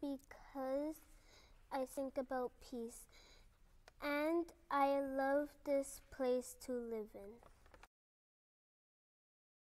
Because I think about peace. And I love this place to live in.